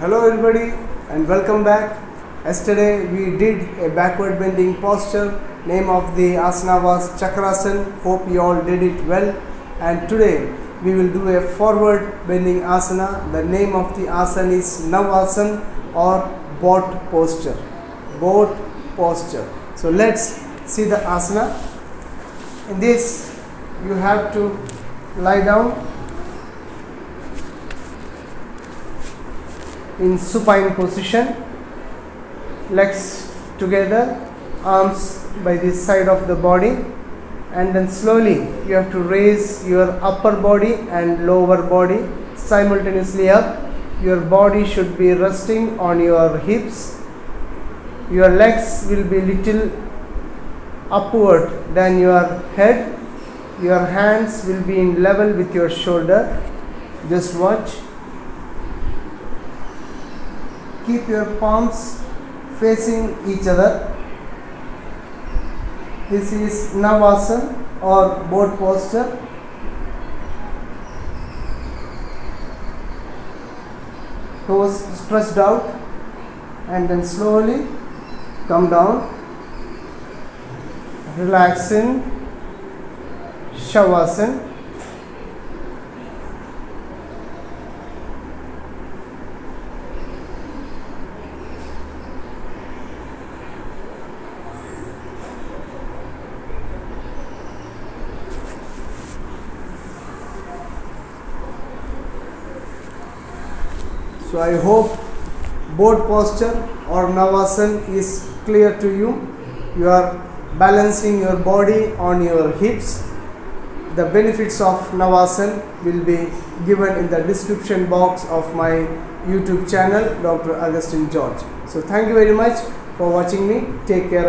Hello everybody and welcome back. Yesterday we did a backward bending posture. Name of the asana was Chakrasan. Hope you all did it well. And today we will do a forward bending asana. The name of the asana is Navasan or boat posture. Boat posture. So let's see the asana. In this you have to lie down in supine position. Legs together arms by the side of the body. And then slowly you have to raise your upper body and lower body simultaneously up. Your body should be resting on your hips. Your legs will be little upward than your head. Your hands will be in level with your shoulder. Just watch keep your palms facing each other. This is navasana or boat posture. Toes stretched out and then slowly come down. Relax in shavasana So I hope boat posture or Navasan is clear to you. You are balancing your body on your hips. The benefits of Navasan will be given in the description box of my YouTube channel, Dr. Augustine George. So thank you very much for watching me. Take care.